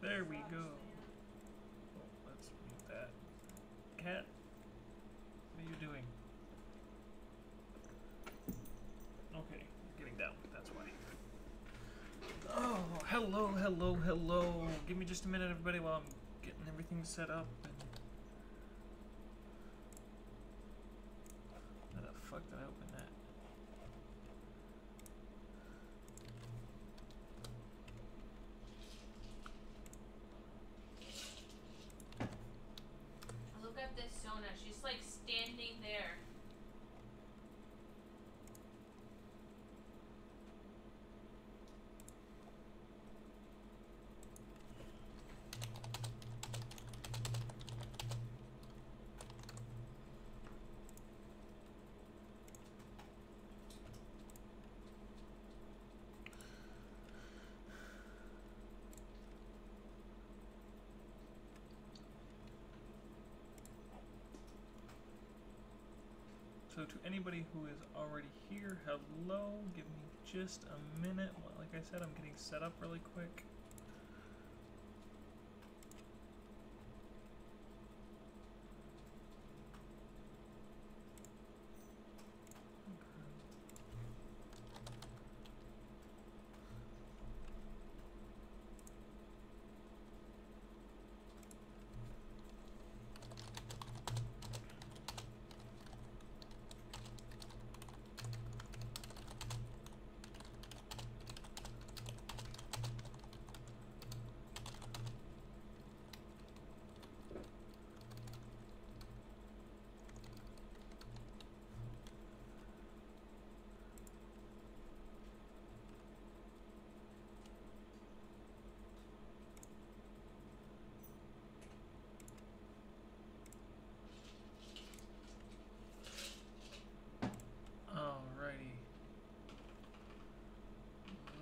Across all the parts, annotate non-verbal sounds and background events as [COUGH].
There we go. Oh, let's mute that. Cat, what are you doing? Okay, getting down. That's why. Oh, hello, hello, hello. Give me just a minute, everybody, while I'm getting everything set up. And... How the fuck did I open that? Look at this Sona. She's like standing there. So to anybody who is already here, hello. Give me just a minute. Like I said, I'm getting set up really quick. Alrighty.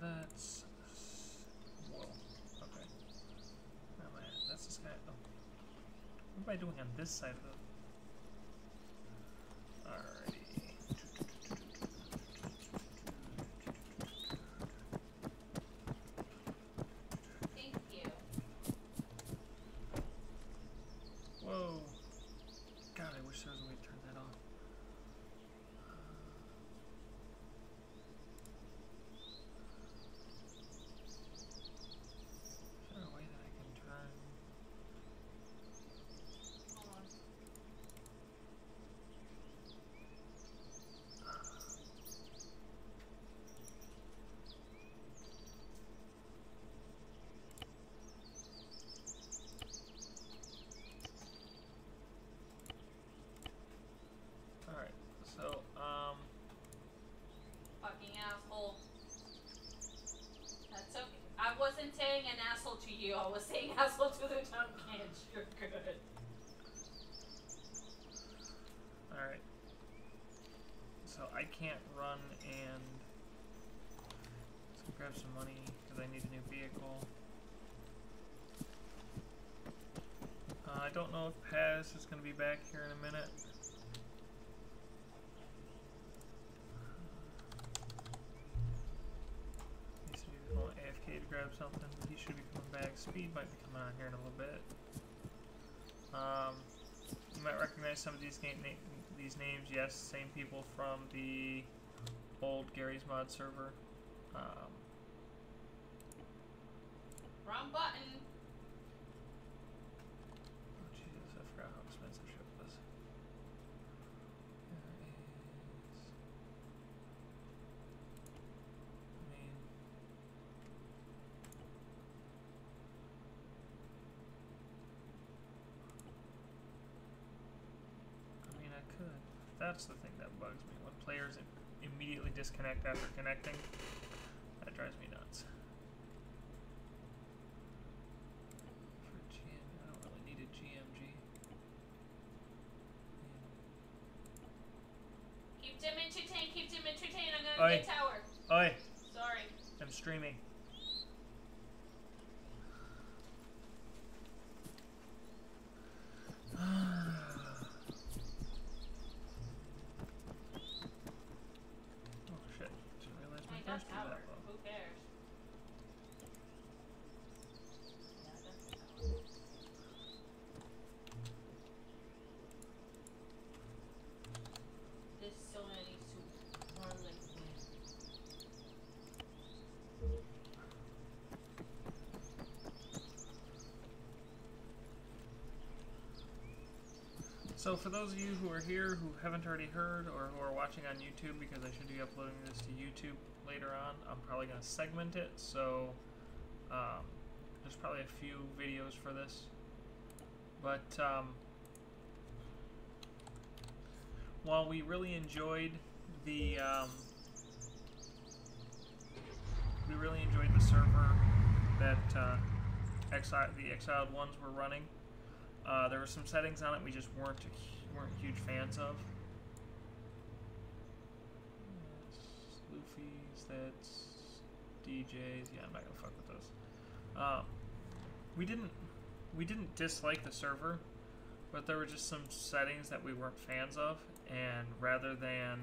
That's. Whoa. Okay. Where am I at? That's this guy. Oh. What am I doing on this side of the. Alrighty. Thank you. Whoa. God, I wish there was a way to turn that off. Is there a way that I can turn? Hold on. Alright, so, um. Fucking asshole. That's okay. I wasn't saying an asshole to you. I was saying [LAUGHS] asshole to the Junkins. [LAUGHS] You're good. Alright. So I can't run and grab some money because I need a new vehicle. Uh, I don't know if Paz is going to be back here in a minute. He said he was going AFK to grab something, he should be coming back. Speed might be coming on here in a little bit. Um, you might recognize some of these na these names. Yes, same people from the old Garry's Mod server. Um, Wrong button. oh Jesus, I forgot how expensive ship was. There is. I mean. I mean, I could. That's the thing that bugs me. When players immediately disconnect after connecting, that drives me nuts. For GM, I don't really need a GMG. Keep them entertained. Keep them entertained. I'm gonna Oi. get tower. Oi, Sorry. I'm streaming. So for those of you who are here who haven't already heard or who are watching on YouTube, because I should be uploading this to YouTube later on, I'm probably going to segment it. So um, there's probably a few videos for this. But um, while we really enjoyed the um, we really enjoyed the server that uh, Exile, the exiled ones were running. Uh, there were some settings on it we just weren't weren't huge fans of. Luffy's, that's DJs. Yeah, I'm not gonna fuck with those. Um, we didn't we didn't dislike the server, but there were just some settings that we weren't fans of, and rather than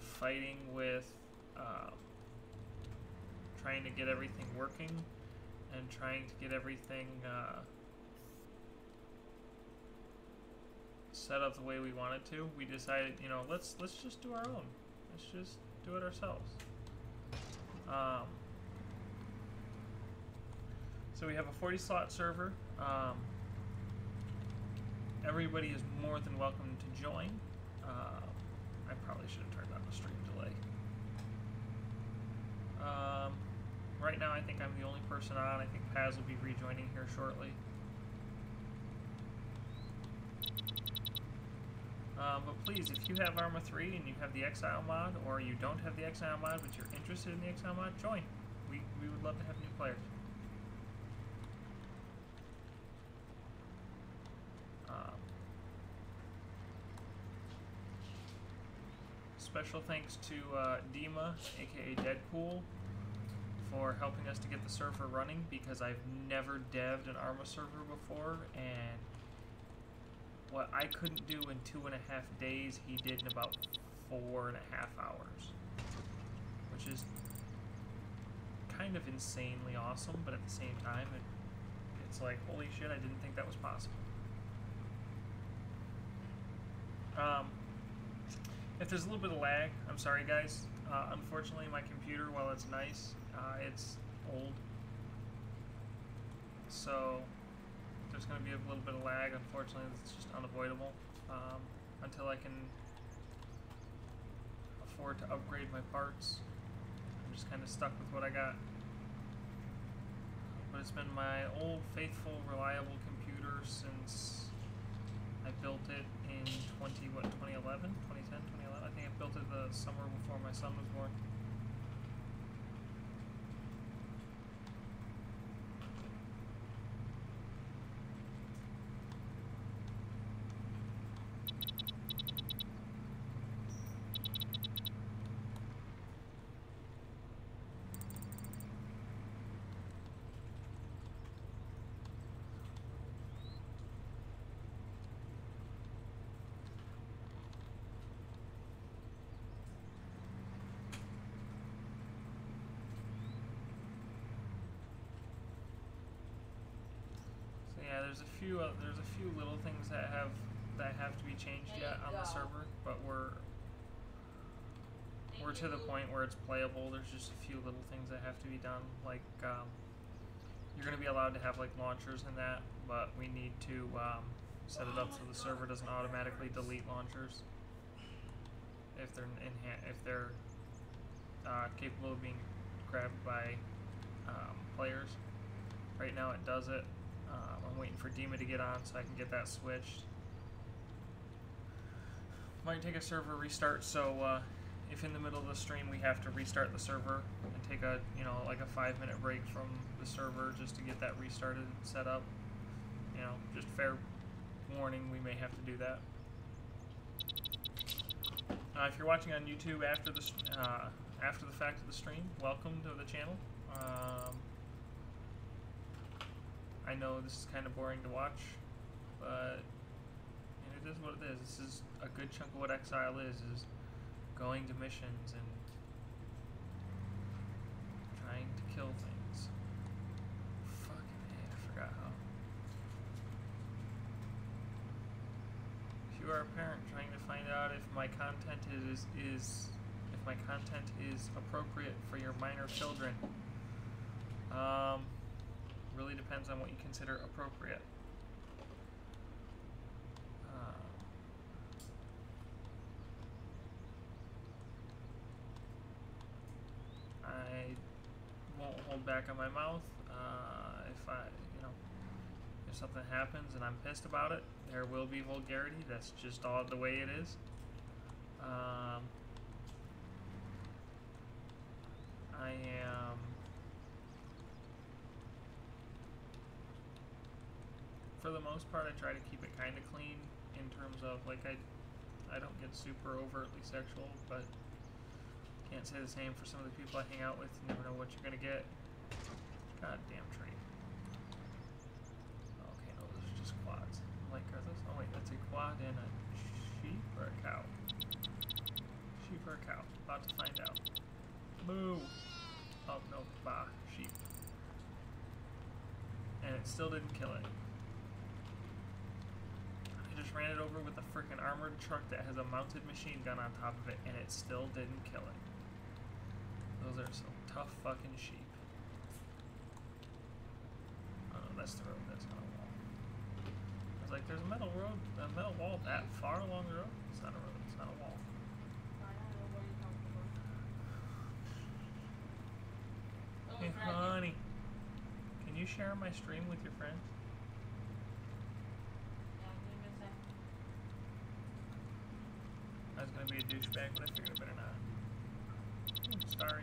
fighting with um, trying to get everything working and trying to get everything uh, set up the way we wanted to, we decided, you know, let's let's just do our own. Let's just do it ourselves. Um, so we have a 40 slot server. Um, everybody is more than welcome to join. Uh, I probably should have turned on the stream delay. Um, right now, I think I'm the only person on. I think Paz will be rejoining here shortly. Um, but please, if you have Arma 3 and you have the Exile mod, or you don't have the Exile mod but you're interested in the Exile mod, join. We, we would love to have new players. Um, special thanks to uh, Dima, aka Deadpool, for helping us to get the server running because I've never devved an Arma server before, and what I couldn't do in two and a half days, he did in about four and a half hours. Which is kind of insanely awesome, but at the same time, it, it's like, holy shit, I didn't think that was possible. Um, if there's a little bit of lag, I'm sorry guys. Uh, unfortunately, my computer, while it's nice, uh, it's old. So, there's going to be a little bit of lag. Unfortunately, it's just unavoidable um, until I can afford to upgrade my parts. I'm just kind of stuck with what I got. But it's been my old, faithful, reliable computer since I built it in 20, what, 2011? 2010, 2011? I think I built it the summer before my son was born. So yeah, there's a few uh, there's a few little things that have that have to be changed yet on the server, but we're we're to the point where it's playable. There's just a few little things that have to be done, like um, you're gonna be allowed to have like launchers and that, but we need to um, set it up so the server doesn't automatically delete launchers if they're in if they're uh, capable of being grabbed by um, players. Right now it does it. Um, I'm waiting for Dima to get on so I can get that switched. Might take a server restart, so uh, if in the middle of the stream we have to restart the server and take a you know like a five minute break from the server just to get that restarted and set up, you know, just fair warning we may have to do that. Uh, if you're watching on YouTube after the uh, after the fact of the stream, welcome to the channel. Um, I know this is kind of boring to watch, but it is what it is. This is a good chunk of what Exile is: is going to missions and trying to kill things. Fucking I forgot how. If you are a parent trying to find out if my content is is if my content is appropriate for your minor children, um, really depends on what you consider appropriate. Uh, I won't hold back on my mouth. Uh, if I, you know, if something happens and I'm pissed about it, there will be vulgarity. That's just all the way it is. Um, I am For the most part, I try to keep it kind of clean in terms of like I, I don't get super overtly sexual, but can't say the same for some of the people I hang out with. You never know what you're gonna get. Goddamn tree. Okay, no, those are just quads. Like, are those? Oh wait, that's a quad and a sheep or a cow. Sheep or a cow? About to find out. Moo. Oh no, bah, sheep. And it still didn't kill it. Just ran it over with a freaking armored truck that has a mounted machine gun on top of it, and it still didn't kill it. Those are some tough fucking sheep. Oh that's the road. That's not a wall. I was like, there's a metal road, a metal wall that far along the road. It's not a road. It's not a wall. I don't know where you're coming from. Hey, honey, can you share my stream with your friends? Yeah, give me a sec. I was gonna be a douchebag, but I figured I better not. Hmm, Sorry.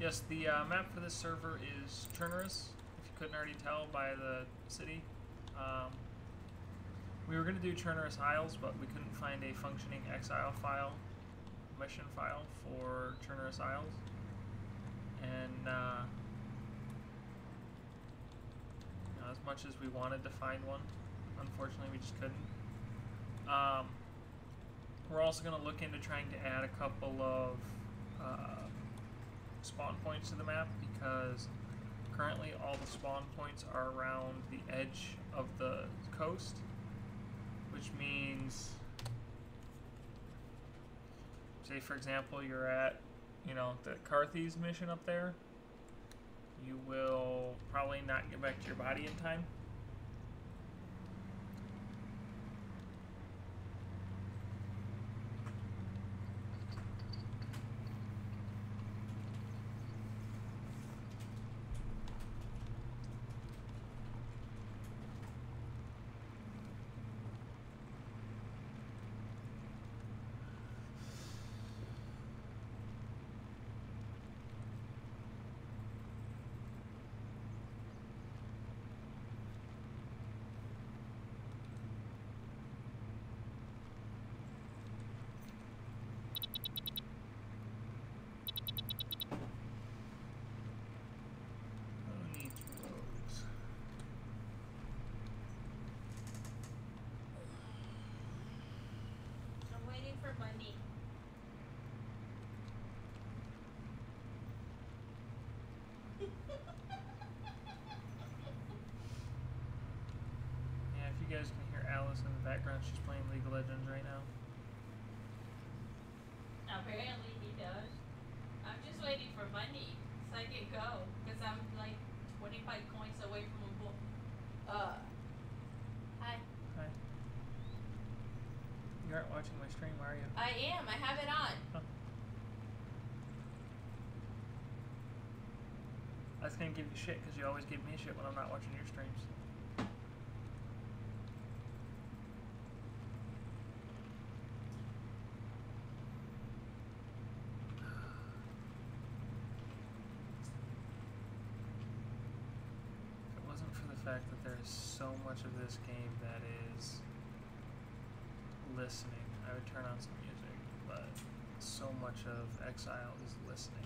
Yes, the uh, map for this server is Chernarus, if you couldn't already tell by the city. Um, we were gonna do Chernarus Isles, but we couldn't find a functioning exile file, mission file for Chernarus Isles. And, uh, you know, as much as we wanted to find one, unfortunately we just couldn't. Um, we're also going to look into trying to add a couple of uh, spawn points to the map because currently all the spawn points are around the edge of the coast, which means, say for example, you're at, you know, the Carthes mission up there. You will probably not get back to your body in time. Who needs roads? I'm waiting for money. [LAUGHS] Yeah, if you guys can hear Alice in the background, she's playing League of Legends right now. Apparently he does. I'm just waiting for money so I can go because I'm like 25 coins away from a book. Uh. You aren't watching my stream, are you? I am. I have it on. That's gonna give you shit because you always give me shit when I'm not watching your streams. If it wasn't for the fact that there is so much of this game that is listening, I would turn on some music, but so much of Exile is listening.